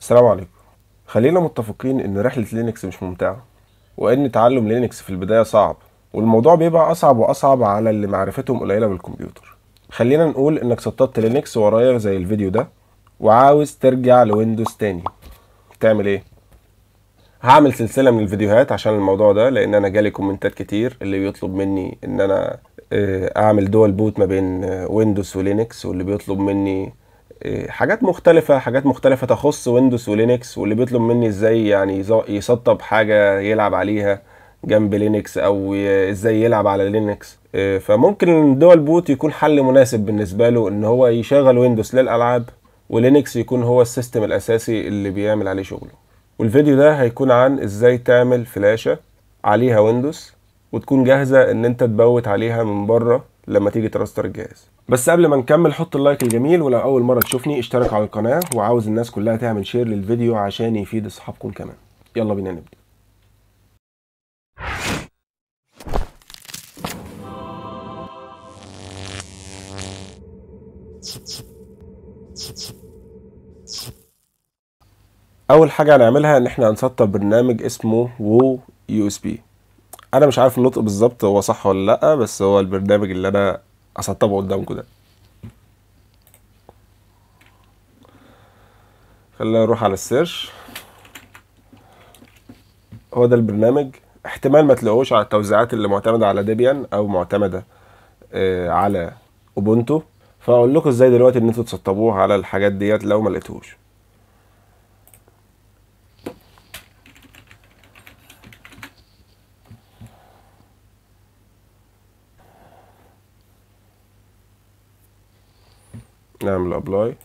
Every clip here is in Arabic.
السلام عليكم. خلينا متفقين إن رحلة لينكس مش ممتعة وإن تعلم لينكس في البداية صعب والموضوع بيبقى أصعب وأصعب على اللي معرفتهم قليلة بالكمبيوتر. خلينا نقول إنك سطبت لينكس ورايا زي الفيديو ده وعاوز ترجع لويندوز تاني. تعمل إيه؟ هعمل سلسلة من الفيديوهات عشان الموضوع ده لأن أنا جالي كومنتات كتير اللي بيطلب مني إن أنا آه، أعمل dual boot ما بين آه، ويندوز ولينكس واللي بيطلب مني حاجات مختلفة حاجات مختلفة تخص ويندوز ولينكس واللي بيطلب مني إزاي يعني يسطب حاجة يلعب عليها جنب لينكس أو إزاي يلعب على لينكس. آه، فممكن ال dual boot يكون حل مناسب بالنسبة له إن هو يشغل ويندوز للألعاب ولينكس يكون هو ال system الأساسي اللي بيعمل عليه شغله. والفيديو ده هيكون عن إزاي تعمل فلاشة عليها ويندوز وتكون جاهزة إن أنت تبوت عليها من بره لما تيجي ت restart الجهاز. بس قبل ما نكمل حط ال like الجميل ولو أول مرة تشوفني اشترك على القناة وعاوز الناس كلها تعمل share للفيديو عشان يفيد أصحابكم كمان. يلا بينا نبدأ. أول حاجة هنعملها إن إحنا هنسطب برنامج اسمه WoeUSB. أنا مش عارف النطق بالظبط هو صح ولا لأ بس هو البرنامج اللي أنا هسطبه قدامكم ده. خلينا نروح على ال search. هو ده البرنامج. احتمال ما تلاقوش على التوزيعات اللي معتمدة على Debian أو معتمدة آه، على Ubuntu فأقول لكم إزاي دلوقتي إن أنتوا تسطبوه على الحاجات ديت لو ما لقيتوش نعمل ابلاي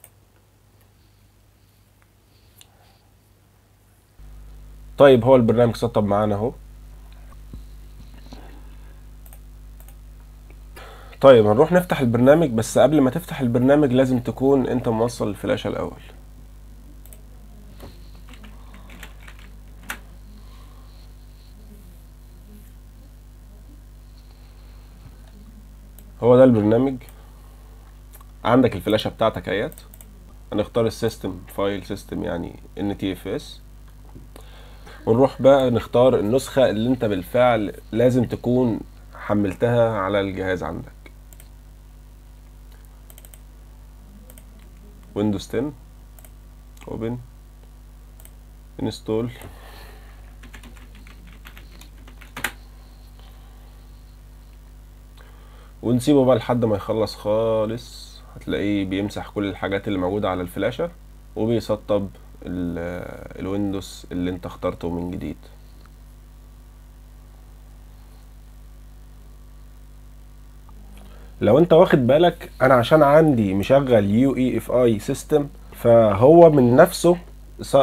طيب هو البرنامج سطب معانا اهو. طيب هنروح نفتح البرنامج بس قبل ما تفتح البرنامج لازم تكون انت موصل الفلاشة الأول. هو ده البرنامج. عندك الفلاشة بتاعتك اهيت. هنختار ال system file system NTFS ونروح بقى نختار النسخة اللي انت بالفعل لازم تكون حملتها على الجهاز عندك. ويندوز 10 open install ونسيبه بقى لحد ما يخلص خالص. هتلاقيه بيمسح كل الحاجات اللي موجودة على الفلاشة وبيسطب ال- الويندوز اللي انت اخترته من جديد. لو انت واخد بالك أنا عشان عندي مشغل UEFI system فهو من نفسه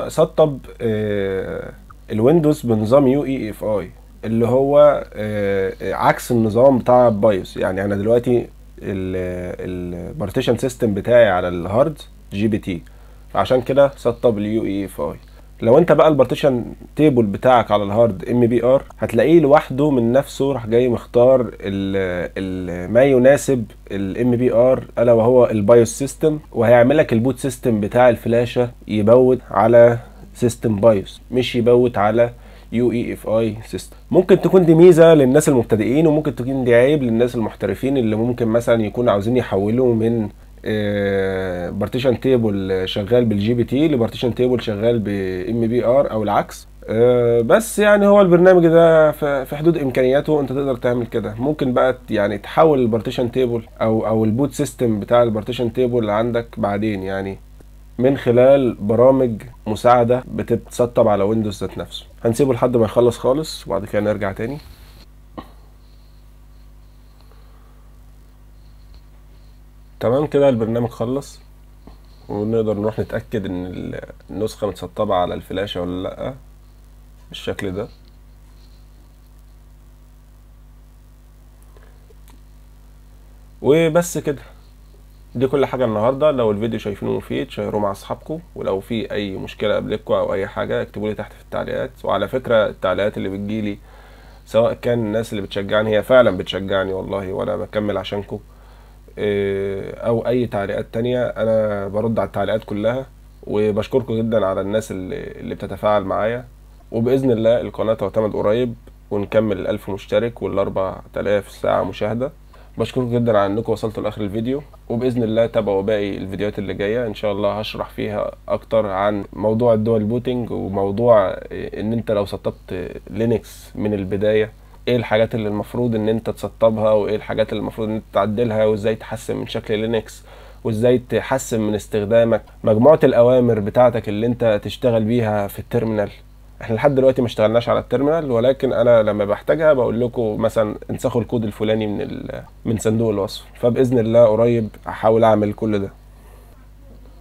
سطب آه، الويندوز بنظام UEFI اللي هو آه، عكس النظام بتاع BIOS. يعني أنا دلوقتي ال partition system بتاعي على ال hard GPT فعشان كده سطب ال UEFI لو انت بقى ال partition table بتاعك على ال hard MBR هتلاقيه لوحده من نفسه راح جاي مختار ال ال ما يناسب ال MBR ألا وهو ال BIOS system وهيعمل لك ال boot system بتاع الفلاشة يبوت على system BIOS مش يبوت على UEFI system ممكن تكون دي ميزة للناس المبتدئين وممكن تكون دي عيب للناس المحترفين اللي ممكن مثلا يكونوا عاوزين يحولوا من partition table شغال بال GPT ل partition table شغال ب MBR أو العكس. آه، بس يعني هو البرنامج ده في حدود إمكانياته أنت تقدر تعمل كده. ممكن بقى يعني تحول ال partition table أو أو ال boot system بتاع ال partition table عندك بعدين يعني من خلال برامج مساعدة بتتسطب على ويندوز ذات نفسه. هنسيبه لحد ما يخلص خالص وبعد كده نرجع تاني. تمام كده البرنامج خلص ونقدر نروح نتأكد إن ال- النسخة متسطبة على الفلاشة ولا لأ بالشكل ده. وبس كده. دي كل حاجة النهاردة. لو الفيديو شايفينه مفيد شيروه مع أصحابكم. ولو في أي مشكلة قابلتكم أو أي حاجة اكتبوا لي تحت في التعليقات. وعلى فكرة التعليقات اللي بتجيلي سواء كان الناس اللي بتشجعني هي فعلا بتشجعني والله وأنا بكمل عشانكم. إيه، أو أي تعليقات تانية أنا برد على التعليقات كلها. وبشكركم جدا على الناس اللي, اللي بتتفاعل معايا. وبإذن الله القناة تعتمد قريب ونكمل الألف مشترك والأربع تلاف ساعة مشاهدة. بشكركم جدا على إنكم وصلتوا لآخر الفيديو وبإذن الله تابعوا باقي الفيديوهات اللي جاية. إن شاء الله هشرح فيها أكتر عن موضوع ال dual booting وموضوع إن أنت لو سطبت لينكس من البداية إيه الحاجات اللي المفروض إن أنت تسطبها وإيه الحاجات اللي المفروض إن أنت تعدلها وإزاي تحسن من شكل لينكس وإزاي تحسن من استخدامك. مجموعة الأوامر بتاعتك اللي أنت تشتغل بيها في ال terminal إحنا لحد دلوقتي ما اشتغلناش على التيرمينال ولكن أنا لما بحتاجها بقول لكم مثلا انسخوا الكود الفلاني من من صندوق الوصف. فبإذن الله قريب هحاول أعمل كل ده.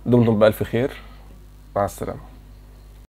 دمتم بألف خير. مع السلامة.